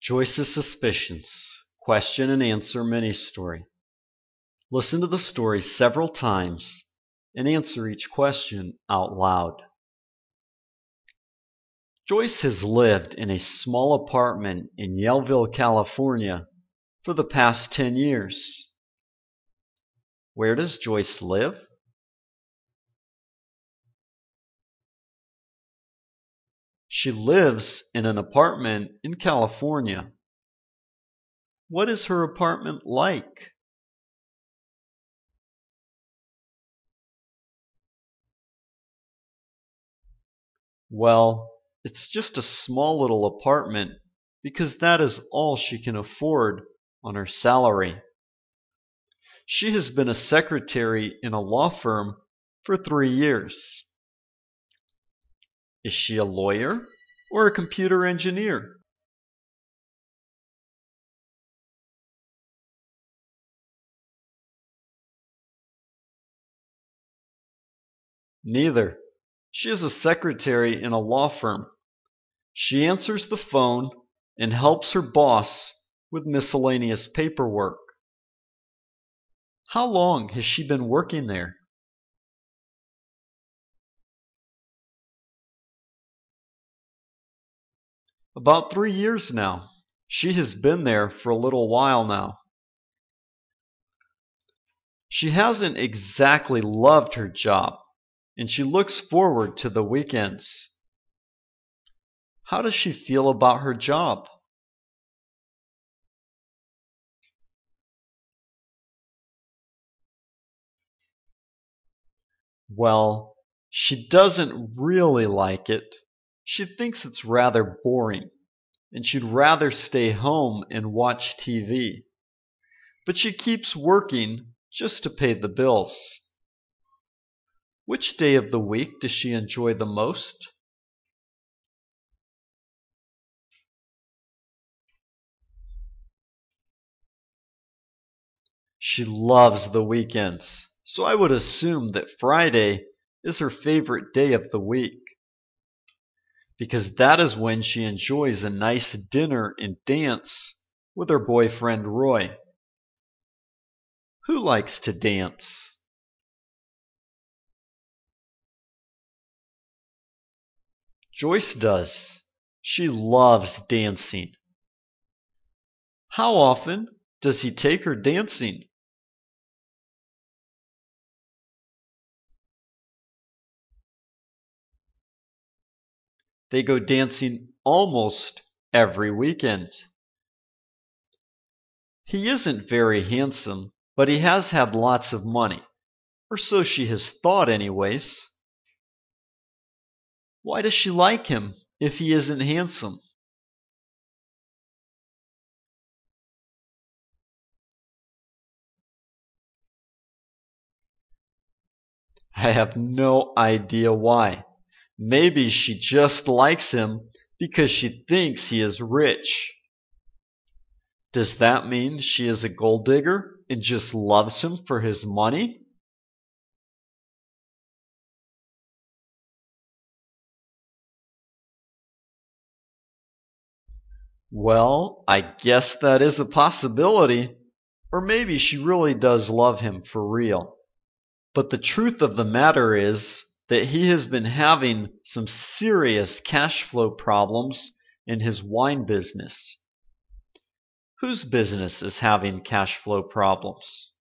Joyce's Suspicions Question and Answer Mini Story. Listen to the story several times and answer each question out loud. Joyce has lived in a small apartment in Yellville, California for the past 10 years. Where does Joyce live? She lives in an apartment in California. What is her apartment like? Well, it's just a small little apartment because that is all she can afford on her salary. She has been a secretary in a law firm for three years. Is she a lawyer or a computer engineer? Neither. She is a secretary in a law firm. She answers the phone and helps her boss with miscellaneous paperwork. How long has she been working there? About three years now. She has been there for a little while now. She hasn't exactly loved her job, and she looks forward to the weekends. How does she feel about her job? Well, she doesn't really like it. She thinks it's rather boring, and she'd rather stay home and watch TV. But she keeps working just to pay the bills. Which day of the week does she enjoy the most? She loves the weekends, so I would assume that Friday is her favorite day of the week. Because that is when she enjoys a nice dinner and dance with her boyfriend Roy. Who likes to dance? Joyce does. She loves dancing. How often does he take her dancing? They go dancing almost every weekend. He isn't very handsome, but he has had lots of money. Or so she has thought, anyways. Why does she like him if he isn't handsome? I have no idea why. Maybe she just likes him because she thinks he is rich. Does that mean she is a gold digger and just loves him for his money? Well, I guess that is a possibility. Or maybe she really does love him for real. But the truth of the matter is that he has been having some serious cash flow problems in his wine business. Whose business is having cash flow problems?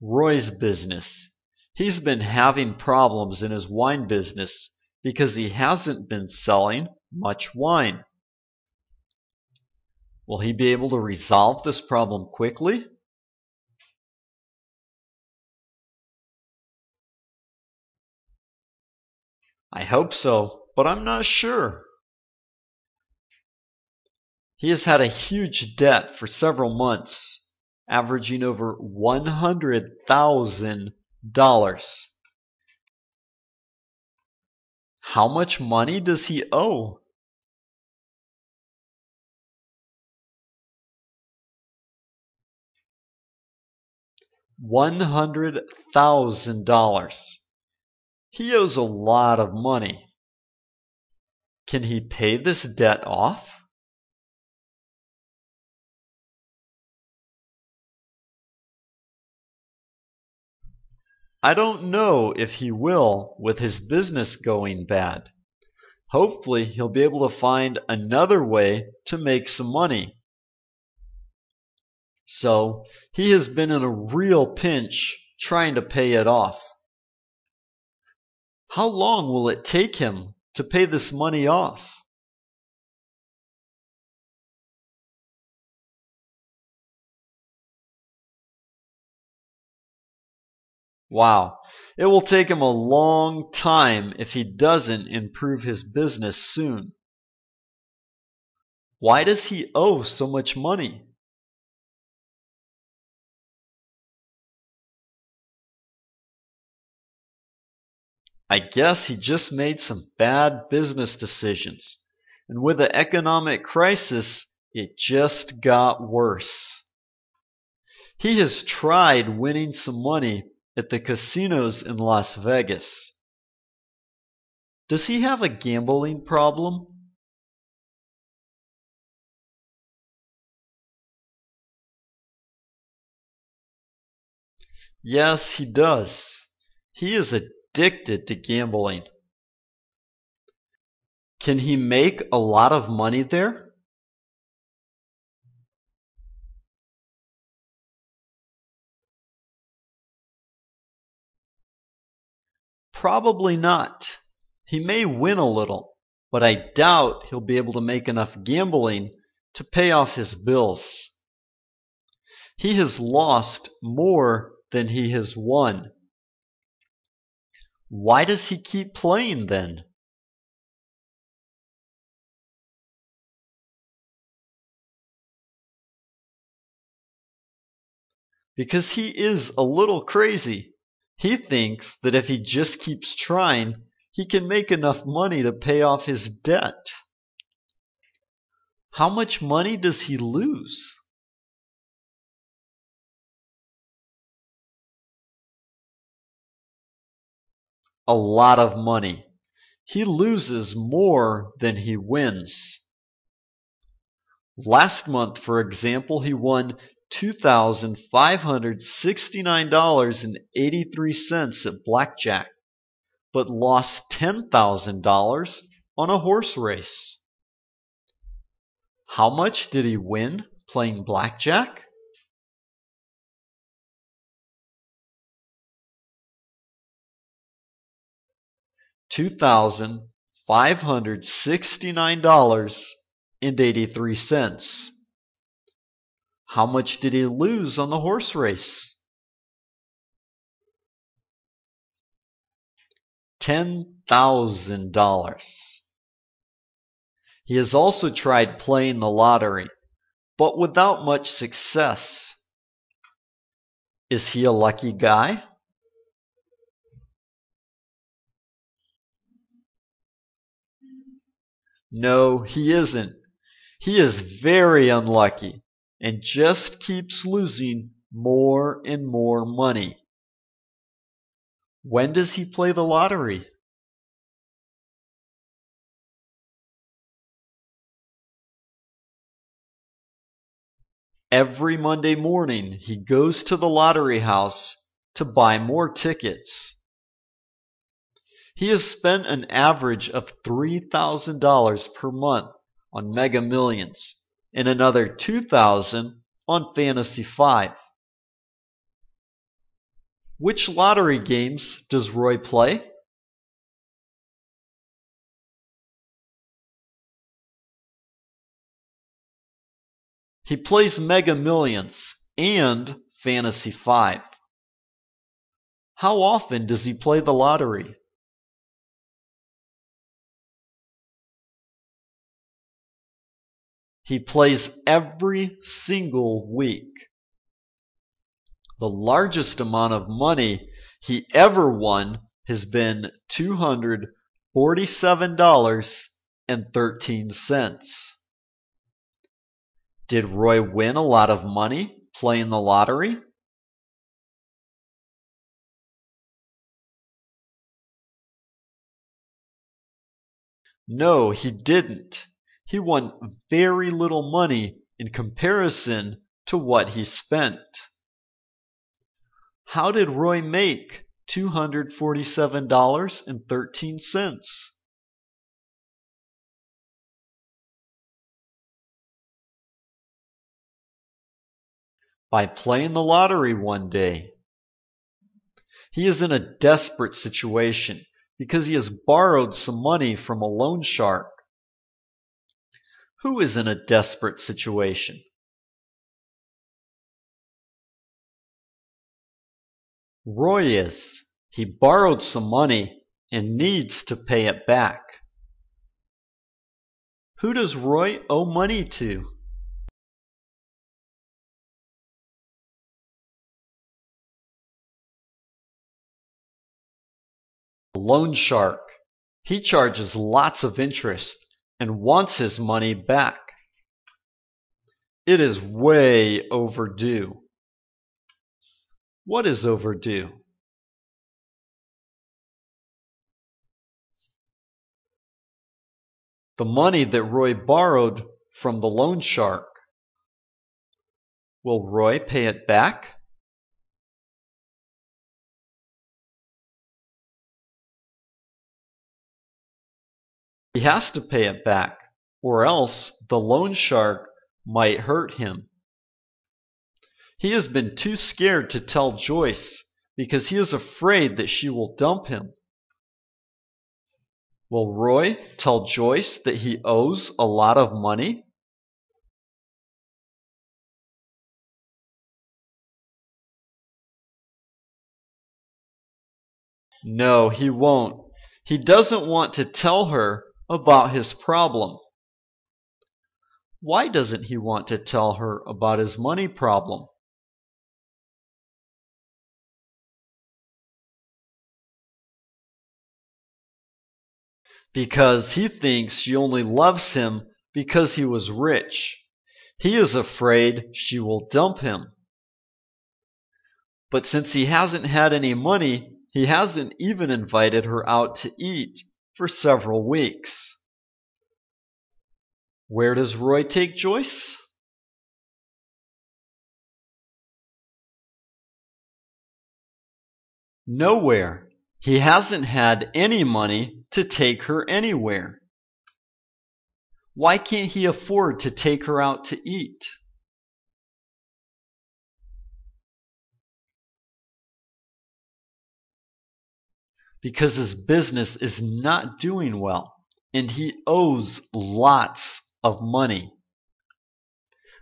Roy's business. He's been having problems in his wine business because he hasn't been selling much wine. Will he be able to resolve this problem quickly? I hope so, but I'm not sure. He has had a huge debt for several months, averaging over $100,000. How much money does he owe? $100,000. He owes a lot of money. Can he pay this debt off? I don't know if he will with his business going bad. Hopefully, he'll be able to find another way to make some money. So, he has been in a real pinch trying to pay it off. How long will it take him to pay this money off? Wow, it will take him a long time if he doesn't improve his business soon. Why does he owe so much money? I guess he just made some bad business decisions. And with the economic crisis, it just got worse. He has tried winning some money at the casinos in Las Vegas. Does he have a gambling problem? Yes, he does. He is a addicted to gambling. Can he make a lot of money there? Probably not. He may win a little, but I doubt he'll be able to make enough gambling to pay off his bills. He has lost more than he has won. Why does he keep playing then? Because he is a little crazy. He thinks that if he just keeps trying, he can make enough money to pay off his debt. How much money does he lose? A lot of money. He loses more than he wins. Last month, for example, he won $2,569.83 at blackjack, but lost $10,000 on a horse race. How much did he win playing blackjack? $2,569.83. How much did he lose on the horse race? $10,000. He has also tried playing the lottery, but without much success. Is he a lucky guy? No, he isn't. He is very unlucky and just keeps losing more and more money. When does he play the lottery? Every Monday morning he goes to the lottery house to buy more tickets. He has spent an average of $3,000 per month on Mega Millions and another 2000 on Fantasy 5. Which lottery games does Roy play? He plays Mega Millions and Fantasy 5. How often does he play the lottery? He plays every single week. The largest amount of money he ever won has been $247.13. Did Roy win a lot of money playing the lottery? No, he didn't. He won very little money in comparison to what he spent. How did Roy make $247.13? By playing the lottery one day. He is in a desperate situation because he has borrowed some money from a loan shark. Who is in a desperate situation? Roy is. He borrowed some money and needs to pay it back. Who does Roy owe money to? loan shark. He charges lots of interest and wants his money back. It is way overdue. What is overdue? The money that Roy borrowed from the loan shark. Will Roy pay it back? He has to pay it back, or else the loan shark might hurt him. He has been too scared to tell Joyce because he is afraid that she will dump him. Will Roy tell Joyce that he owes a lot of money? No, he won't. He doesn't want to tell her about his problem. Why doesn't he want to tell her about his money problem? Because he thinks she only loves him because he was rich. He is afraid she will dump him. But since he hasn't had any money, he hasn't even invited her out to eat for several weeks. Where does Roy take Joyce? Nowhere. He hasn't had any money to take her anywhere. Why can't he afford to take her out to eat? Because his business is not doing well and he owes lots of money.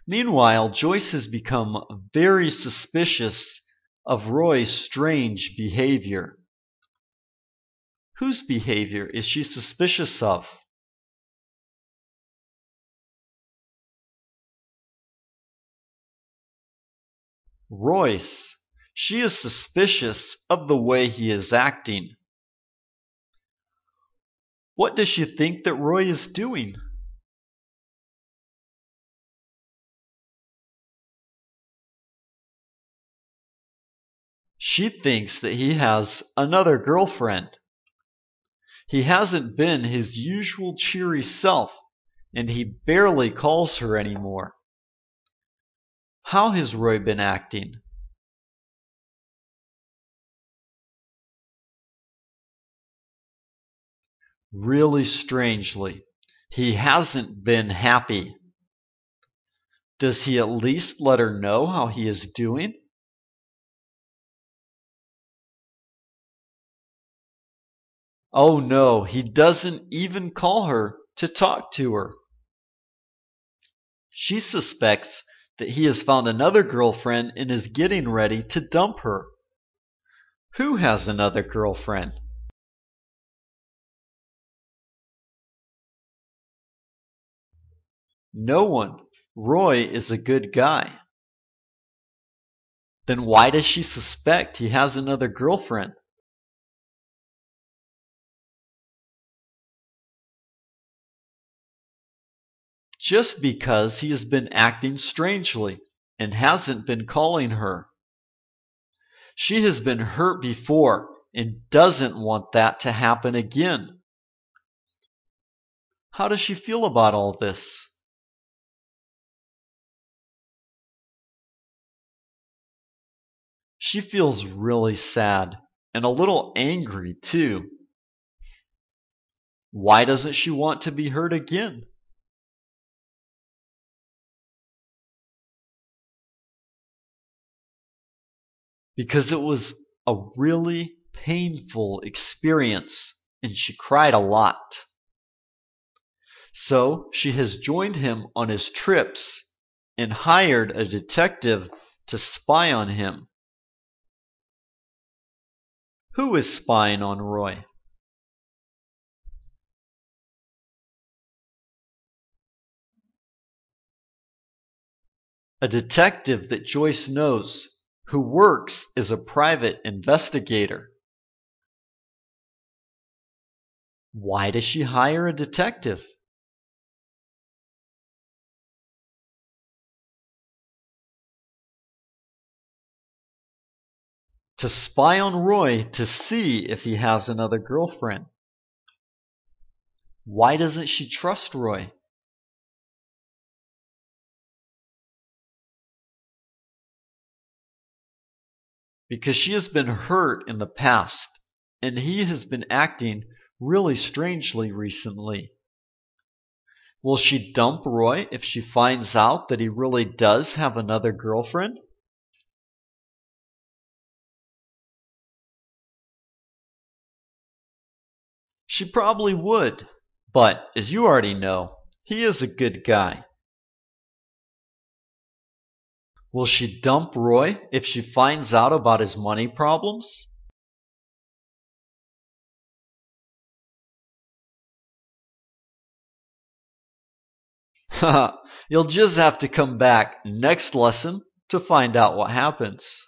Meanwhile, Joyce has become very suspicious of Roy's strange behavior. Whose behavior is she suspicious of? Roy's. She is suspicious of the way he is acting. What does she think that Roy is doing? She thinks that he has another girlfriend. He hasn't been his usual cheery self, and he barely calls her anymore. How has Roy been acting? Really strangely. He hasn't been happy. Does he at least let her know how he is doing? Oh no, he doesn't even call her to talk to her. She suspects that he has found another girlfriend and is getting ready to dump her. Who has another girlfriend? No one. Roy is a good guy. Then why does she suspect he has another girlfriend? Just because he has been acting strangely and hasn't been calling her. She has been hurt before and doesn't want that to happen again. How does she feel about all this? She feels really sad and a little angry too. Why doesn't she want to be hurt again? Because it was a really painful experience and she cried a lot. So she has joined him on his trips and hired a detective to spy on him. Who is spying on Roy? A detective that Joyce knows, who works as a private investigator. Why does she hire a detective? To spy on Roy to see if he has another girlfriend. Why doesn't she trust Roy? Because she has been hurt in the past, and he has been acting really strangely recently. Will she dump Roy if she finds out that he really does have another girlfriend? She probably would, but as you already know, he is a good guy. Will she dump Roy if she finds out about his money problems? You'll just have to come back next lesson to find out what happens.